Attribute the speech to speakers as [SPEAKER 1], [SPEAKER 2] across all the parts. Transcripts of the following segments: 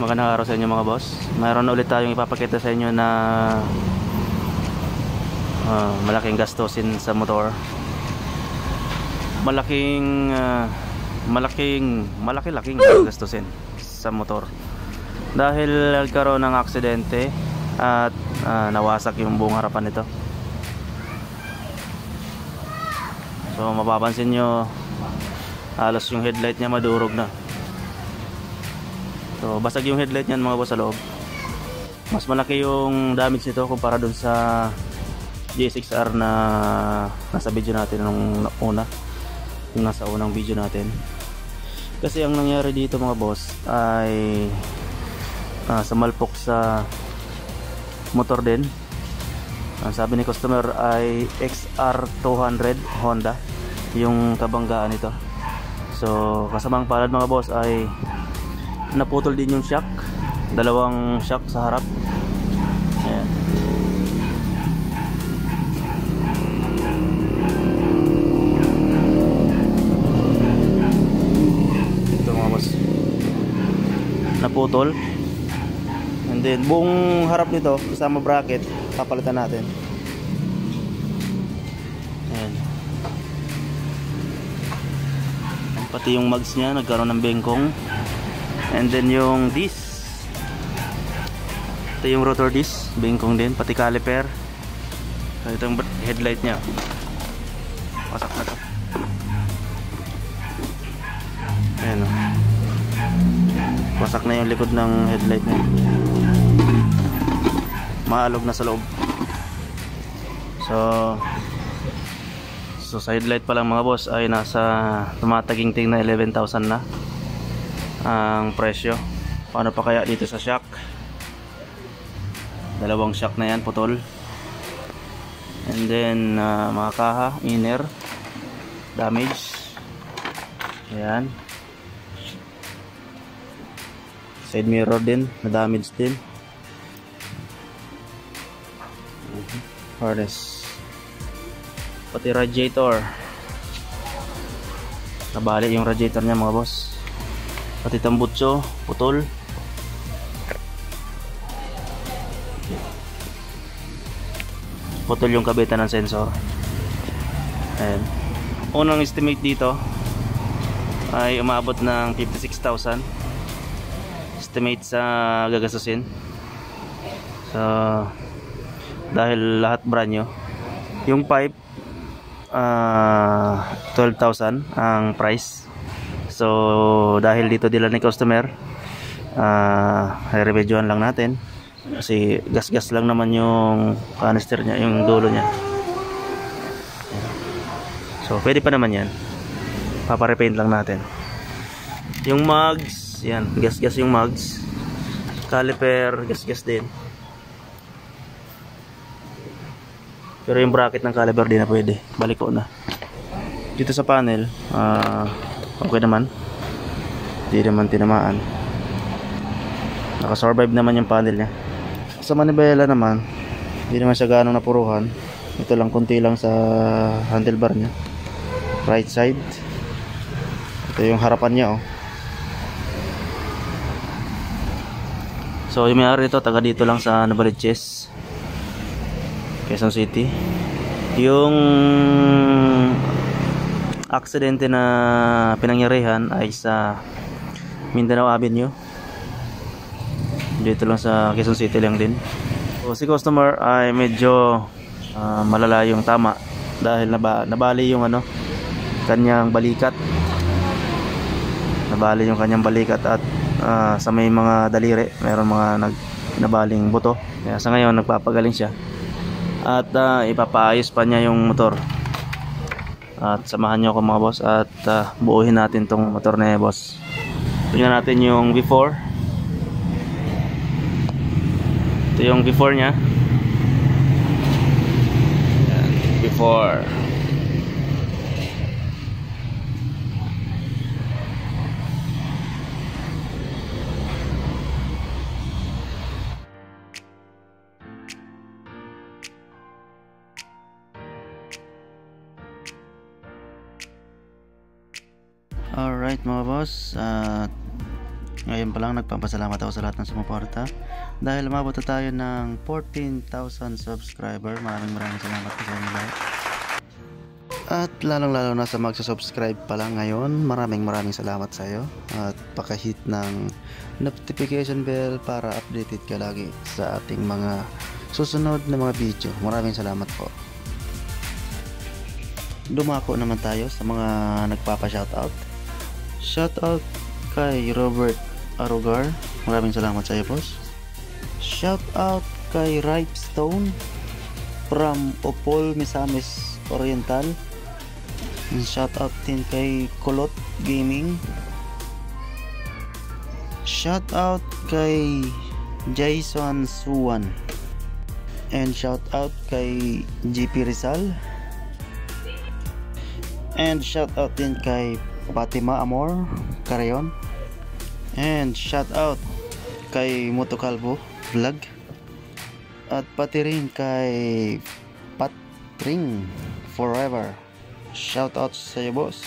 [SPEAKER 1] Magandang araw sa inyo mga boss. Mayroon ulit tayong ipapakita sa inyo na ah, malaking gastusin sa motor. Malaking ah, malaking malaki-laking gastusin sa motor. Dahil nagkaroon ng aksidente at ah, nawasak yung buong harapan nito. So mapapansin nyo halos yung headlight niya madurog na. So, basag yung headlight niyan mga boss sa loob. Mas malaki yung damage nito kumpara dun sa GSX-R na nasa video natin nung una. Yung nasa unang video natin. Kasi ang nangyari dito mga boss ay ah, sa malpok sa motor din. Ang sabi ni customer ay XR200 Honda yung kabanggaan nito. So, kasamang palad mga boss ay naputol din yung shock. Dalawang shock sa harap. Ayan. ito mga boss. Naputol. And then buong harap nito kasama bracket papalitan natin. Ayan. pati yung mags niya nagkaroon ng bengkong and then yung disc ito yung rotor disc. Bingkong din pati caliper. So, ito yung headlight nya wasak na to. Ayan o wasak na yung likod ng headlight nya maalog na sa loob. So so sa headlight pa lang mga boss ay nasa tumataging-ting na 11,000 na ang presyo. Paano pa kaya dito sa shock dalawang shock na yan putol. And then uh, mga kaha inner damage. Ayan. Side mirror din na damage din. Harness. Pati radiator. Nabali yung radiator niya mga boss pati tambutso putol. Putol yung kabitan ng sensor. Ayan. Unang estimate dito ay umabot ng 56,000 estimate sa gagastusin. So dahil lahat brand new. Yung pipe uh, 12,000 ang price So dahil dito dila ni customer uh, i-reviewhan lang natin kasi gas-gas lang naman yung canister niya, yung dulo niya. So pwede pa naman 'yan. Papa-repaint lang natin. Yung mugs, yan, gas-gas yung mugs. Caliper, gas-gas din. Pero yung bracket ng caliper din na pwede. Balik ko na. Dito sa panel, ah uh, okay naman. Hindi naman tinamaan. Nakasurvive naman yung panel nya sa manibela naman hindi naman siya ganong napuruhan. Ito lang kunti lang sa handlebar nya right side. Ito yung harapan nya oh. So yung may-ari ito taga dito lang sa Novaliches Quezon City. Yung aksidente na pinangyarihan ay sa Mindanao Avenue. Dito lang sa Quezon City lang din. So, si customer ay medyo uh, malala yung tama dahil naba, nabali yung ano kanyang balikat. Nabali yung kanyang balikat at uh, sa may mga daliri meron mga nag nabaling buto. Kaya sa ngayon nagpapagaling siya at uh, ipapaayos pa niya yung motor at samahan nyo ako mga boss at uh, buuhin natin tong motor na boss. Tingnan natin yung before ito yung before nya Yan, before Alright mga boss uh, Ngayon pa lang nagpapasalamat ako sa lahat ng sumuporta dahil umabot tayo ng 14,000 subscriber. Maraming maraming salamat sa inyo lahat. At lalong lalo na sa magsa-subscribe pa lang ngayon, maraming maraming salamat sa iyo at pakahit ng notification bell para updated ka lagi sa ating mga susunod na mga video. Maraming salamat po. Dumako naman tayo sa mga nagpapa-shoutout. Shoutout kay Robert Arugar. Maraming salamat sa iyo, boss. Shoutout kay Ripe Stone from Opol Misamis Oriental. Shoutout din kay Kulot Gaming. Shoutout kay Jason Suwan. And shoutout kay GP Rizal. And shoutout din kay Fatima Amor Carayon. And shoutout kay Moto Calvo Vlog. At pati rin kay Patring Forever. Shoutout sa iyo, boss.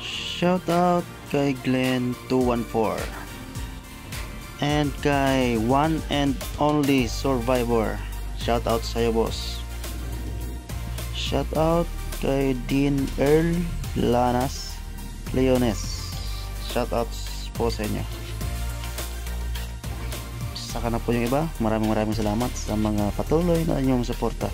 [SPEAKER 1] Shoutout kay Glenn 214. And kay One and Only Survivor. Shoutout sa iyo, boss. Shoutout kay Dean Earl Lanas Leones. Shoutout po sa inyo. Saka na po yung iba. Maraming maraming salamat sa mga patuloy na inyong suporta.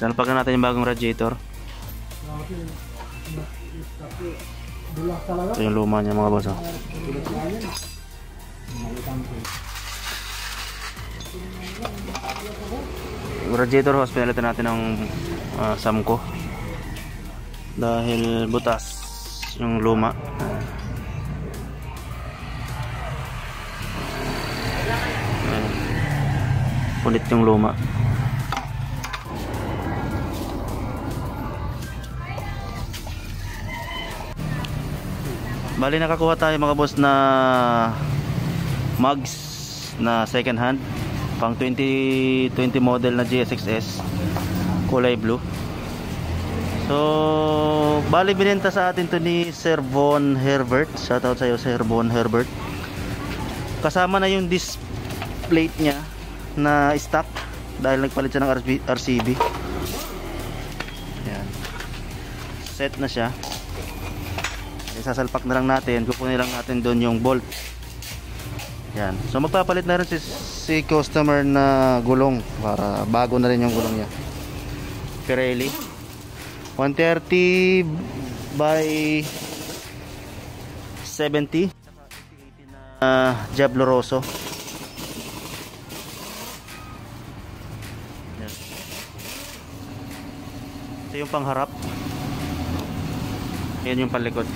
[SPEAKER 1] Oh, salpakan natin yung bagong radiator. Ito yung luma niya mga boss. oh. Radiator hose, pinalitan natin ng ah, Samco. Dahil butas yung luma. Ayan. Ulit yung luma. Bali nakakuha tayo mga boss na mugs na second hand pang 2020 model na GSX-S kulay blue. So, bali binenta sa atin to ni Sir Von Herbert. Shoutout sa iyo Sir Von Herbert. Kasama na yung disc plate niya na stock dahil nagpalit siya ng RCB. Ayan. Set na siya isasalpak na lang natin kukunin lang natin doon yung bolt. Yan. So magpapalit na rin si, si customer na gulong para bago na rin yung gulong niya. Pirelli. 130 by 70 na Diablo Rosso. Ito yung pangharap. Yan yung palikod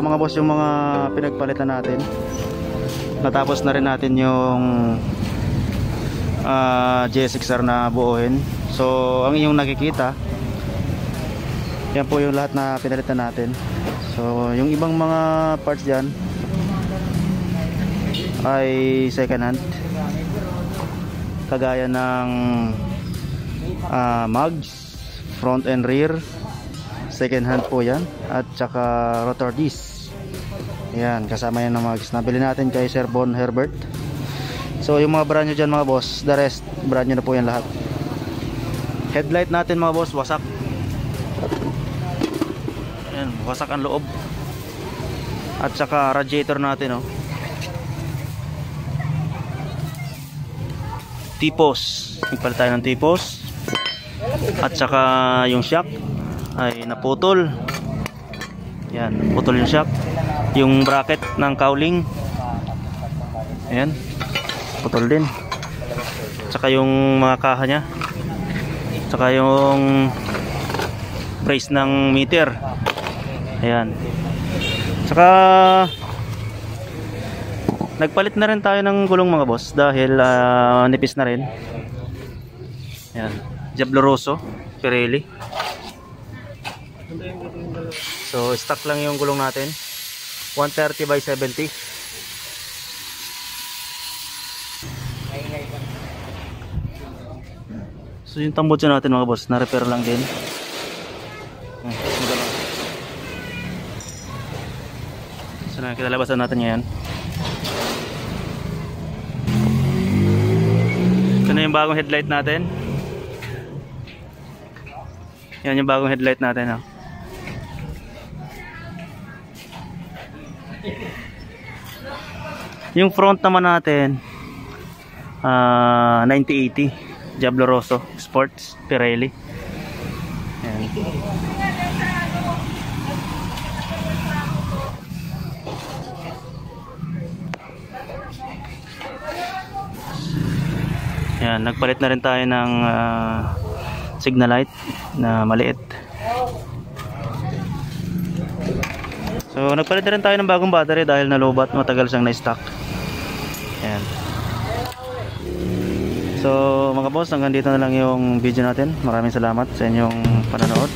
[SPEAKER 1] So mga boss, yung mga pinagpalitan natin. Natapos na rin natin yung ah, J6R na buuhin. So ang inyong nakikita, yan po yung lahat na pinalitan natin. So yung ibang mga parts dyan ay second hand. Kagaya ng ah, mugs, front and rear, second hand po yan at saka rotor disc yan kasama yan ng mga nabili natin kay Sir Bon Herbert. So yung mga brand nyo dyan mga boss the rest brand nyo na po yan lahat. Headlight natin mga boss wasak. Yan wasak ang loob. At saka radiator natin oh. Tipos nagpalit tayo ng tipos at saka yung shock ay naputol. Yan putol yung shock yung bracket ng cowling. Ayan. Putol din. Tsaka yung mga kaha nya tsaka yung brace ng meter. Ayan. Tsaka nagpalit na rin tayo ng gulong mga boss dahil ah, nipis na rin. Ayan. Jabloroso Pirelli. So stock lang yung gulong natin 130 by 70 So yung tambutso natin mga boss na-repair lang din. So nakikita labasan natin ngayon Ito na yung bagong headlight natin Yan yung bagong headlight natin oh. Yung front naman natin ah 9080 Diablo Rosso Sports Pirelli. Ayan. Yan, nagpalit na rin tayo ng ah, signal light na maliit. So nagpalit na rin tayo ng bagong battery dahil nalubat matagal siyang na-stock. So mga boss, hanggang dito na lang yung video natin. Maraming salamat sa inyong panonood.